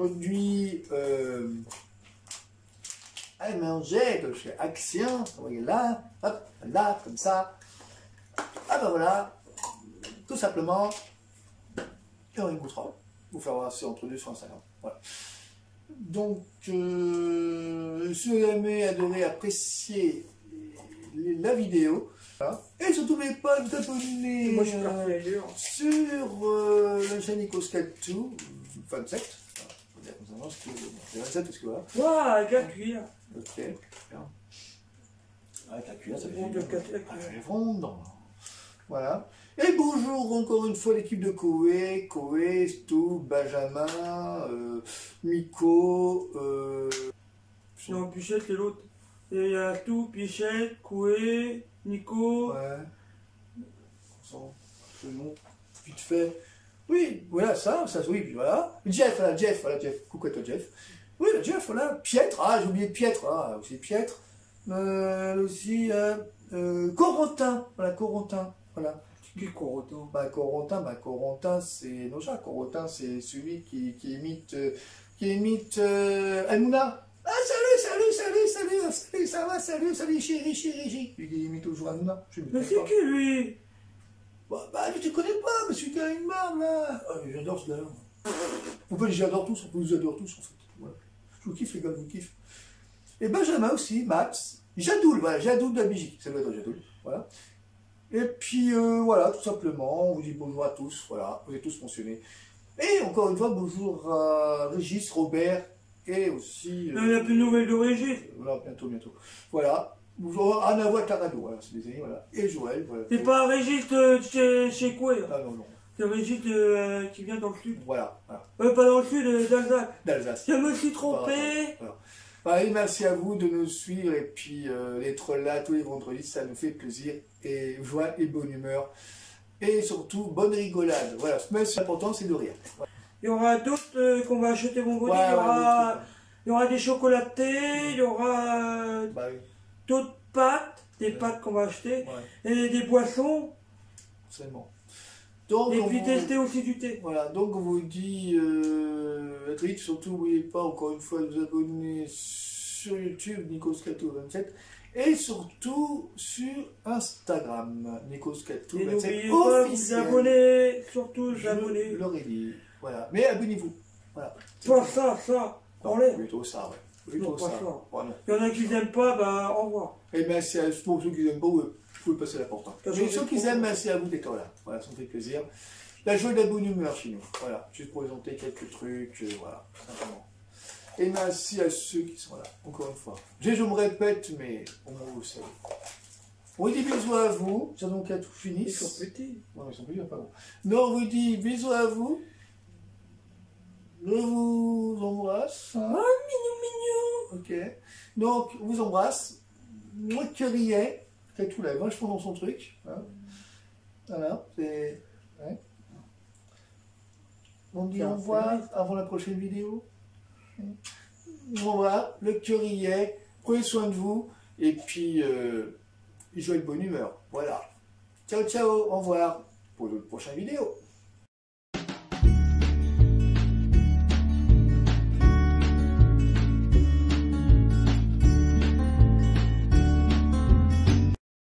produit euh, à manger de chez Action. Vous voyez là, hop, là, comme ça. Ah ben voilà, tout simplement, et on y goûtera. Vous faire voir, c'est entre 200 et 150. Voilà. Donc, euh, si vous avez adoré, apprécier la vidéo, voilà. et surtout n'oubliez pas de vous abonner Moi, je suis euh, sur euh, la chaîne EcoScat2, 27. Voilà, faut dire comme ça, non, c'est c'est 27 parce que voilà. Waouh, avec la cuillère. Ok, super. Avec la cuillère, ça Bon, fait Ah, cuillère. je vais fondre. Voilà. Et bonjour encore une fois l'équipe de Koé, Koé, Stu, Benjamin, euh, Miko, euh, Non, Pichette, c'est l'autre. Et il y a tout, Pichette, Coué, Nico. ouais, ce nom, vite fait. Oui, voilà ça, ça, oui, puis voilà. Jeff, voilà, Jeff, voilà, Jeff, coucou à toi, Jeff. Oui, là, Jeff, voilà, Pietre, ah, j'ai oublié Pietre, ah, aussi Pietre. Euh, aussi, euh, euh, Corentin, voilà, Corentin, voilà. Qui Corotin Bah, Corentin, bah, Corentin, c'est Noja. Corentin, c'est celui qui, qui imite, euh, qui imite euh, Hanouna. Ah, salut, salut, salut, salut, salut, ça va, salut, salut, chérie, chérie, chérie. Qui imite toujours. Je Mais c'est qui lui? Bah, bah, tu connais pas, qui a une barbe, là. Mais j'adore ce gars-là. En fait, j'adore tous, on vous adore tous, en fait. Voilà. Je vous kiffe, les gars, je vous kiffe. Et Benjamin aussi, Max, Jadoul, voilà, Jadoul de la Belgique, ça doit être Jadoul, voilà. Et puis, euh, voilà, tout simplement, on vous dit bonjour à tous, voilà, vous êtes tous mentionnés. Et encore une fois, bonjour à Régis, Robert, et aussi... euh, Il n'y a plus de nouvelles de Régis. Voilà, bientôt, bientôt. Voilà, bonjour à Navoa Carado, voilà, c'est des amis, voilà. Et Joël, voilà. C'est pas Régis de chez, chez Coué. hein. Ah non, non, C'est Régis euh, qui vient dans le sud. voilà, voilà. Euh, pas dans le sud, euh, d'Alsace. d'Alsace. Je me suis trompé. Voilà. Et merci à vous de nous suivre et puis euh, d'être là tous les vendredis, ça nous fait plaisir et joie et bonne humeur. Et surtout, bonne rigolade. Voilà, mais c'est important, c'est de rire. Il y aura d'autres qu'on va acheter vendredi. Ouais, il, y aura, il y aura des chocolatés, il y aura Bah oui, d'autres pâtes, des Ouais. pâtes qu'on va acheter, ouais, et des boissons, seulement. Donc, et puis vous- tester aussi du thé. Voilà, donc on vous dit euh, à très vite, surtout n'oubliez pas encore une fois de vous abonner sur YouTube, NicosCato27, et surtout sur Instagram, Et NicosCato27 n'oubliez pas de vous abonner, surtout vous Je abonner. l'aurais dit. Voilà. Mais abonnez-vous. Voilà. Pas ça, ça, Non. Plutôt ça, ouais. Plutôt Non, pas ça. ça. Voilà. Il y en a qui n'aiment pas, bah au revoir. Et merci à pour ceux qui n'aiment pas, vous pouvez passer la porte. hein. Mais ceux qui aiment, merci à vous d'être là. Voilà, ça me fait plaisir. La joie de la bonne humeur chez nous. Voilà. Juste pour présenter quelques trucs. euh, voilà. Simplement. Et merci à ceux qui sont là. Encore une fois. Je, je me répète, mais au moins vous savez. On vous dit bisous à vous. Ça donc à tout fini. Ils sont petits. Non, ils sont plus, pas bon. Non, on vous dit bisous à vous. Je vous embrasse. Ah. Ok. Donc, on vous embrasse. Moi riais, c'est tout là, moi je dans son truc. hein. Voilà, c'est. ouais. On dit au revoir avant la prochaine vidéo. Au revoir, le cœur y est. Prenez soin de vous. Et puis, euh, jouez de bonne humeur. Voilà. Ciao, ciao, au revoir pour une prochaine vidéo.